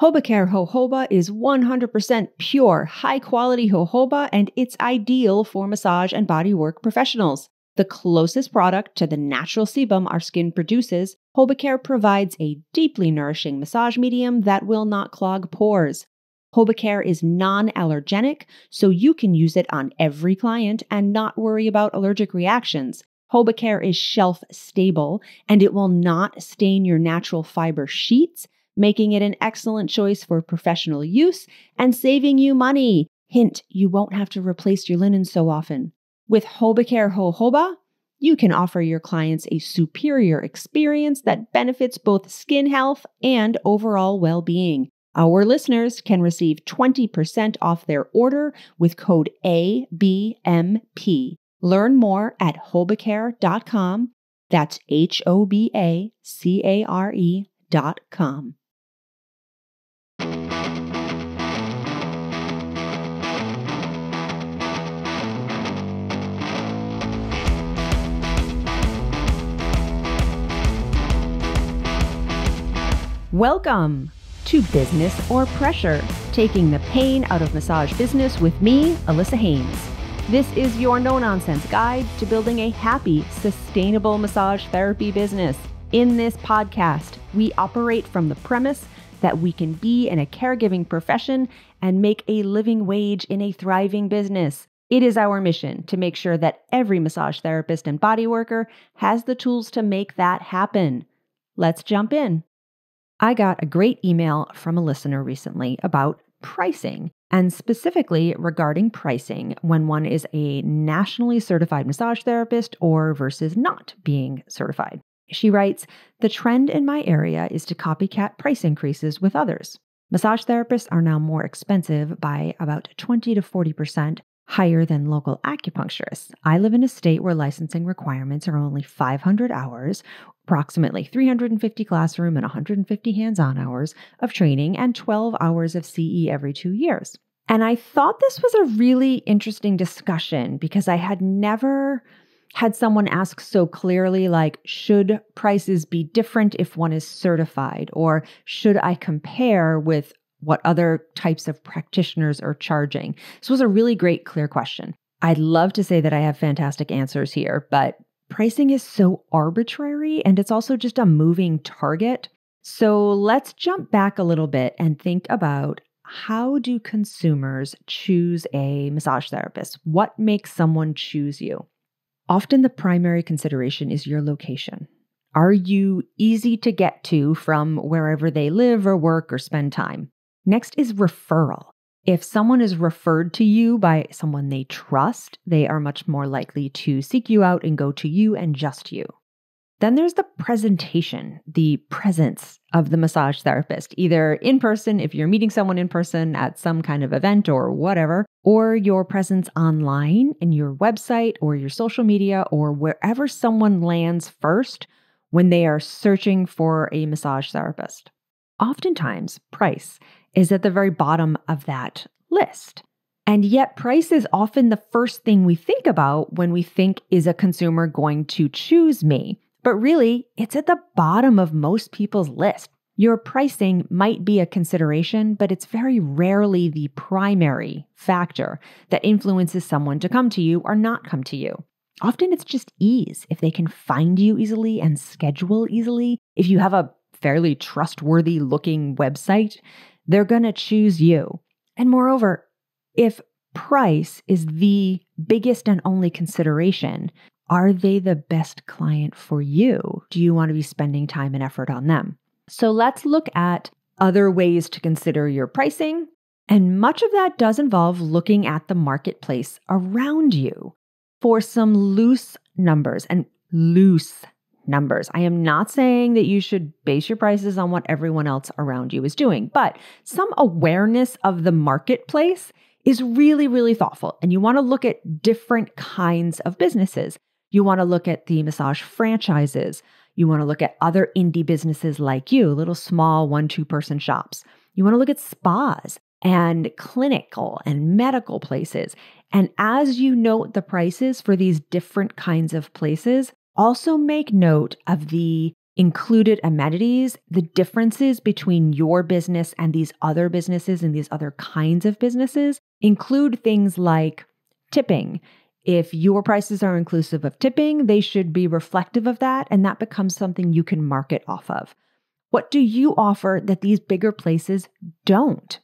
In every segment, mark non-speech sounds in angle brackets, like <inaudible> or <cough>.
Hobacare jojoba is 100% pure, high quality jojoba, and it's ideal for massage and bodywork professionals. The closest product to the natural sebum our skin produces, Hobacare provides a deeply nourishing massage medium that will not clog pores. Hobacare is non allergenic, so you can use it on every client and not worry about allergic reactions. Hobacare is shelf stable and it will not stain your natural fiber sheets making it an excellent choice for professional use and saving you money. Hint, you won't have to replace your linen so often. With Hobacare Jojoba, you can offer your clients a superior experience that benefits both skin health and overall well being. Our listeners can receive 20% off their order with code ABMP. Learn more at hobacare.com. That's H O B A C A R E.com. Welcome to Business or Pressure, taking the pain out of massage business with me, Allissa Haines. This is your no nonsense guide to building a happy, sustainable massage therapy business. In this podcast, we operate from the premise that we can be in a caregiving profession and make a living wage in a thriving business. It is our mission to make sure that every massage therapist and body worker has the tools to make that happen. Let's jump in. I got a great email from a listener recently about pricing, and specifically regarding pricing when one is a nationally certified massage therapist or versus not being certified. She writes The trend in my area is to copycat price increases with others. Massage therapists are now more expensive by about 20 to 40% higher than local acupuncturists. I live in a state where licensing requirements are only 500 hours, approximately 350 classroom and 150 hands on hours of training, and 12 hours of CE every two years. And I thought this was a really interesting discussion because I had never had someone ask so clearly, like, should prices be different if one is certified? Or should I compare with what other types of practitioners are charging? This was a really great, clear question. I'd love to say that I have fantastic answers here, but pricing is so arbitrary and it's also just a moving target. So let's jump back a little bit and think about how do consumers choose a massage therapist? What makes someone choose you? Often the primary consideration is your location. Are you easy to get to from wherever they live or work or spend time? Next is referral. If someone is referred to you by someone they trust, they are much more likely to seek you out and go to you and just you. Then there's the presentation, the presence of the massage therapist, either in person, if you're meeting someone in person at some kind of event or whatever, or your presence online in your website or your social media or wherever someone lands first when they are searching for a massage therapist. Oftentimes, price is at the very bottom of that list. And yet, price is often the first thing we think about when we think, is a consumer going to choose me? But really, it's at the bottom of most people's list. Your pricing might be a consideration, but it's very rarely the primary factor that influences someone to come to you or not come to you. Often it's just ease. If they can find you easily and schedule easily, if you have a fairly trustworthy looking website, they're going to choose you. And moreover, if price is the biggest and only consideration, are they the best client for you? Do you want to be spending time and effort on them? So let's look at other ways to consider your pricing. And much of that does involve looking at the marketplace around you for some loose numbers and loose numbers. I am not saying that you should base your prices on what everyone else around you is doing, but some awareness of the marketplace is really, really thoughtful. And you want to look at different kinds of businesses. You want to look at the massage franchises. You want to look at other indie businesses like you, little small one, two person shops. You want to look at spas and clinical and medical places. And as you note the prices for these different kinds of places, also make note of the included amenities, the differences between your business and these other businesses and these other kinds of businesses include things like tipping. If your prices are inclusive of tipping, they should be reflective of that, and that becomes something you can market off of. What do you offer that these bigger places don't?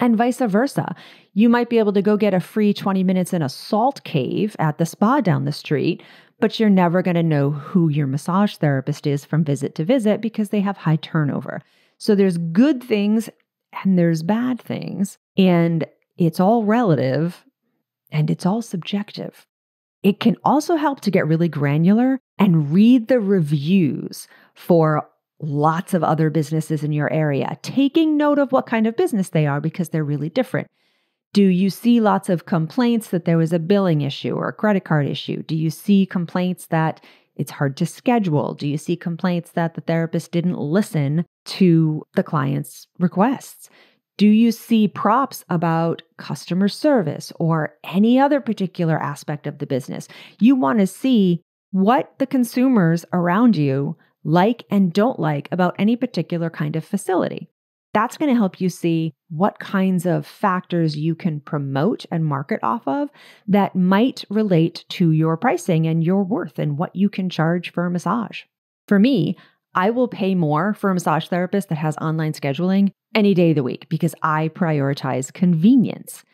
And vice versa. You might be able to go get a free 20 minutes in a salt cave at the spa down the street, but you're never going to know who your massage therapist is from visit to visit because they have high turnover. So there's good things and there's bad things, and it's all relative and it's all subjective. It can also help to get really granular and read the reviews for lots of other businesses in your area, taking note of what kind of business they are because they're really different. Do you see lots of complaints that there was a billing issue or a credit card issue? Do you see complaints that it's hard to schedule? Do you see complaints that the therapist didn't listen to the client's requests? Do you see props about customer service or any other particular aspect of the business? You want to see what the consumers around you like and don't like about any particular kind of facility. That's going to help you see what kinds of factors you can promote and market off of that might relate to your pricing and your worth and what you can charge for a massage. For me, I will pay more for a massage therapist that has online scheduling any day of the week because I prioritize convenience.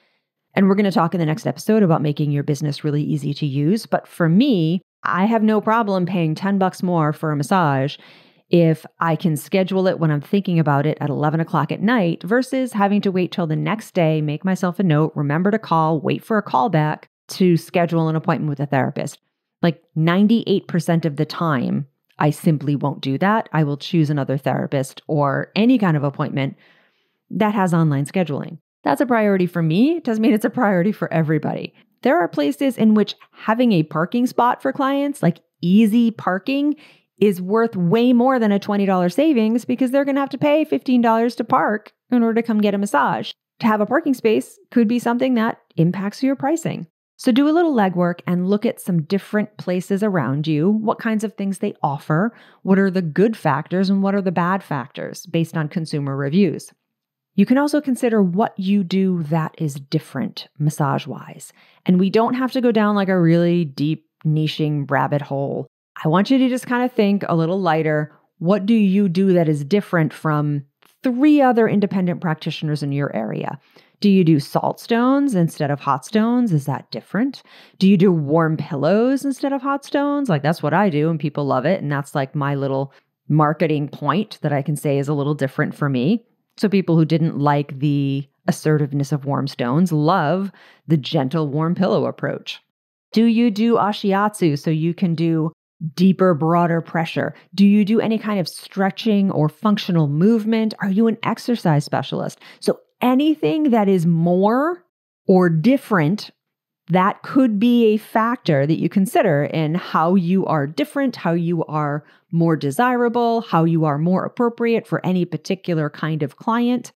And we're going to talk in the next episode about making your business really easy to use. But for me, I have no problem paying 10 bucks more for a massage if I can schedule it when I'm thinking about it at 11 o'clock at night versus having to wait till the next day, make myself a note, remember to call, wait for a call back to schedule an appointment with a therapist. Like 98% of the time, I simply won't do that. I will choose another therapist or any kind of appointment that has online scheduling. That's a priority for me. It doesn't mean it's a priority for everybody. There are places in which having a parking spot for clients, like easy parking, is worth way more than a $20 savings because they're going to have to pay $15 to park in order to come get a massage. To have a parking space could be something that impacts your pricing. So do a little legwork and look at some different places around you, what kinds of things they offer, what are the good factors and what are the bad factors based on consumer reviews. You can also consider what you do that is different massage wise. And we don't have to go down like a really deep, niching rabbit hole. I want you to just kind of think a little lighter. What do you do that is different from three other independent practitioners in your area? Do you do salt stones instead of hot stones? Is that different? Do you do warm pillows instead of hot stones? Like that's what I do and people love it. And that's like my little marketing point that I can say is a little different for me. So people who didn't like the assertiveness of warm stones love the gentle warm pillow approach. Do you do ashiatsu so you can do deeper, broader pressure? Do you do any kind of stretching or functional movement? Are you an exercise specialist? So anything that is more or different, that could be a factor that you consider in how you are different, how you are more desirable, how you are more appropriate for any particular kind of client.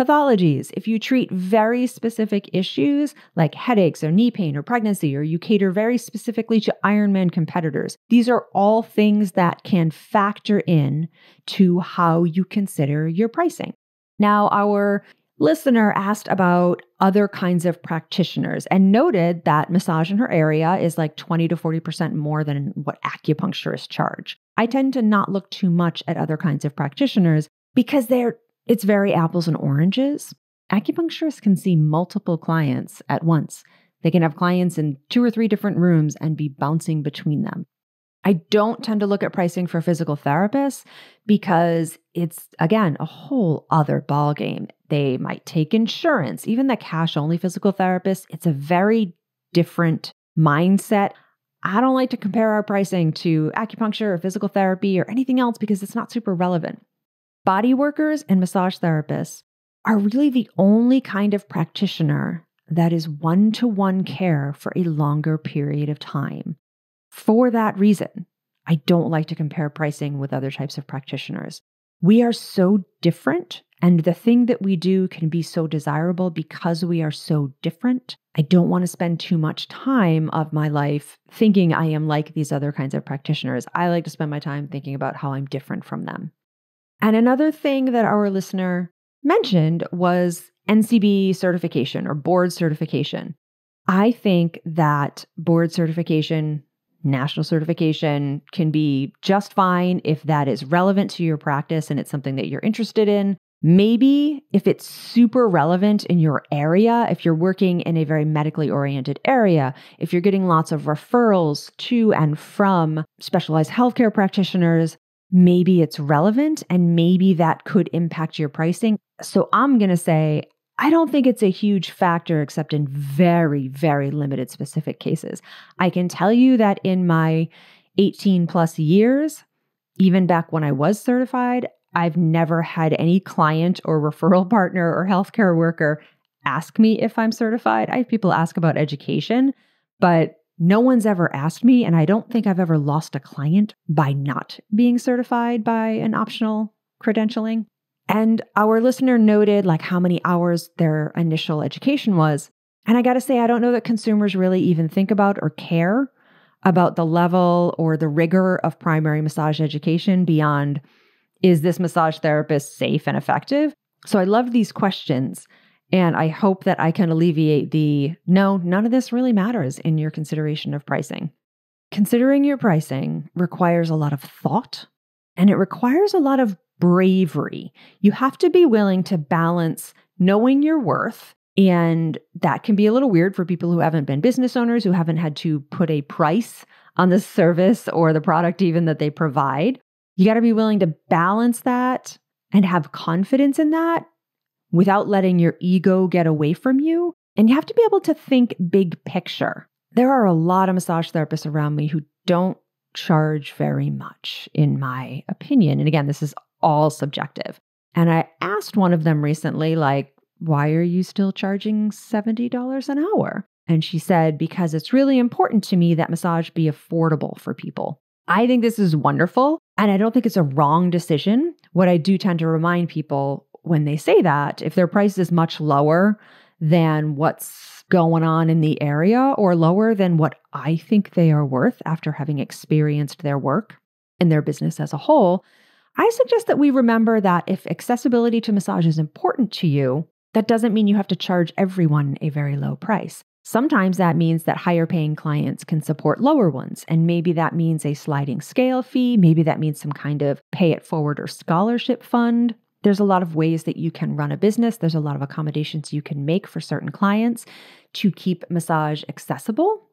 Pathologies, if you treat very specific issues like headaches or knee pain or pregnancy, or you cater very specifically to Ironman competitors, these are all things that can factor in to how you consider your pricing. Now, our listener asked about other kinds of practitioners and noted that massage in her area is like 20 to 40% more than what acupuncturists charge. I tend to not look too much at other kinds of practitioners because they're it's very apples and oranges. Acupuncturists can see multiple clients at once. They can have clients in two or three different rooms and be bouncing between them. I don't tend to look at pricing for physical therapists because it's again a whole other ballgame. They might take insurance, even the cash only physical therapist. It's a very different mindset. I don't like to compare our pricing to acupuncture or physical therapy or anything else because it's not super relevant. Body workers and massage therapists are really the only kind of practitioner that is one to one care for a longer period of time. For that reason, I don't like to compare pricing with other types of practitioners. We are so different And the thing that we do can be so desirable because we are so different. I don't want to spend too much time of my life thinking I am like these other kinds of practitioners. I like to spend my time thinking about how I'm different from them. And another thing that our listener mentioned was NCB certification or board certification. I think that board certification, national certification can be just fine if that is relevant to your practice and it's something that you're interested in. Maybe if it's super relevant in your area, if you're working in a very medically oriented area, if you're getting lots of referrals to and from specialized healthcare practitioners, maybe it's relevant and maybe that could impact your pricing. So I'm going to say, I don't think it's a huge factor except in very, very limited specific cases. I can tell you that in my 18 plus years, even back when I was certified, I've never had any client or referral <laughs> partner or healthcare worker ask me if I'm certified. I have people ask about education, but no one's ever asked me. And I don't think I've ever lost a client by not being certified by an optional credentialing. And our listener noted like how many hours their initial education was. And I got to say, I don't know that consumers really even think about or care about the level or the rigor of primary massage education beyond is this massage therapist safe and effective? So I love these questions. And I hope that I can alleviate the no, none of this really matters in your consideration of pricing. Considering your pricing requires a lot of thought and it requires a lot of bravery. You have to be willing to balance knowing your worth. And that can be a little weird for people who haven't been business owners, who haven't had to put a price on the service or the product, even that they provide. You got to be willing to balance that and have confidence in that without letting your ego get away from you. And you have to be able to think big picture. There are a lot of massage therapists around me who don't charge very much, in my opinion. And again, this is all subjective. And I asked one of them recently, like, why are you still charging $70 an hour? And she said, because it's really important to me that massage be affordable for people. I think this is wonderful. And I don't think it's a wrong decision. What I do tend to remind people when they say that, if their price is much lower than what's going on in the area or lower than what I think they are worth after having experienced their work and their business as a whole, I suggest that we remember that if accessibility to massage is important to you, that doesn't mean you have to charge everyone a very low price. Sometimes that means that higher paying clients can support lower ones. And maybe that means a sliding scale fee. Maybe that means some kind of pay it forward or scholarship fund. There's a lot of ways that you can run a business. There's a lot of accommodations you can make for certain clients to keep massage accessible.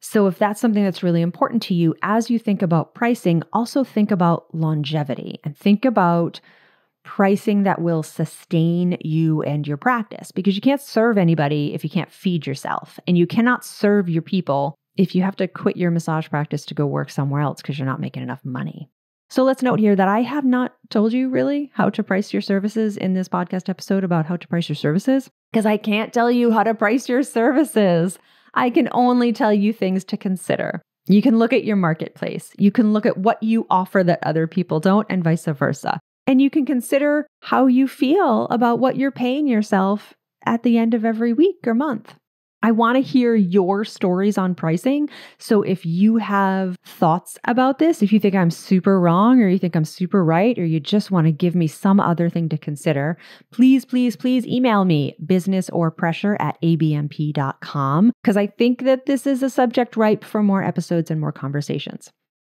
So, if that's something that's really important to you, as you think about pricing, also think about longevity and think about pricing that will sustain you and your practice because you can't serve anybody if you can't feed yourself. And you cannot serve your people if you have to quit your massage practice to go work somewhere else because you're not making enough money. So let's note here that I have not told you really how to price your services in this podcast episode about how to price your services because I can't tell you how to price your services. I can only tell you things to consider. You can look at your marketplace. You can look at what you offer that other people don't, and vice versa. And you can consider how you feel about what you're paying yourself at the end of every week or month. I want to hear your stories on pricing. So if you have thoughts about this, if you think I'm super wrong or you think I'm super right, or you just want to give me some other thing to consider, please, please, please email me business or pressure at abmp.com because I think that this is a subject ripe for more episodes and more conversations.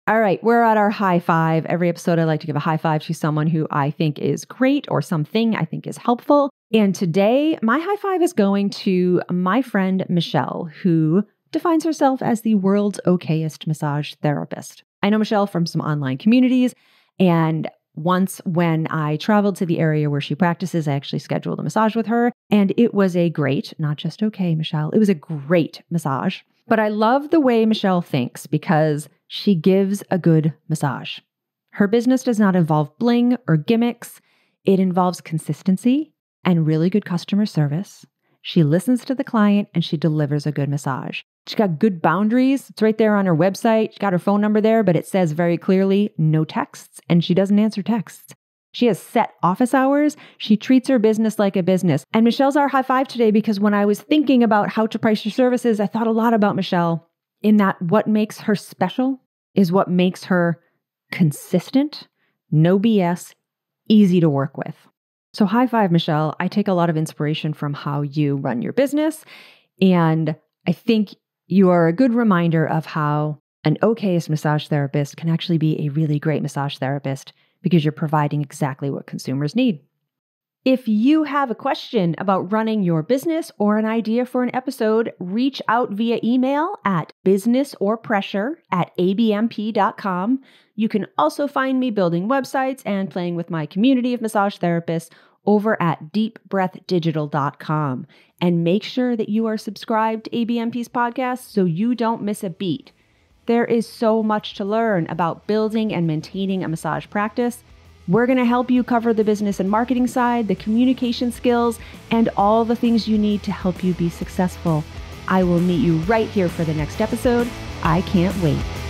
All right, we're at our high five. Every episode, I like to give a high five to someone who I think is great or something I think is helpful. And today, my high five is going to my friend Michelle, who defines herself as the world's okayest massage therapist. I know Michelle from some online communities. And once, when I traveled to the area where she practices, I actually scheduled a massage with her. And it was a great, not just okay, Michelle, it was a great massage. But I love the way Michelle thinks because she gives a good massage. Her business does not involve bling or gimmicks, it involves consistency and really good customer service. She listens to the client and she delivers a good massage. She's got good boundaries. It's right there on her website. She's got her phone number there, but it says very clearly no texts, and she doesn't answer texts. She has set office hours. She treats her business like a business. And Michelle's our high five today because when I was thinking about how to price your services, I thought a lot about Michelle in that what makes her special is what makes her consistent, no BS, easy to work with. So, high five, Michelle. I take a lot of inspiration from how you run your business. And I think you are a good reminder of how an okayest massage therapist can actually be a really great massage therapist because you're providing exactly what consumers need. If you have a question about running your business or an idea for an episode, reach out via email at businessorpressure at abmp.com. You can also find me building websites and playing with my community of massage therapists over at deepbreathdigital.com. And make sure that you are subscribed to ABMP's podcast so you don't miss a beat. There is so much to learn about building and maintaining a massage practice. We're going to help you cover the business and marketing side, the communication skills, and all the things you need to help you be successful. I will meet you right here for the next episode. I can't wait.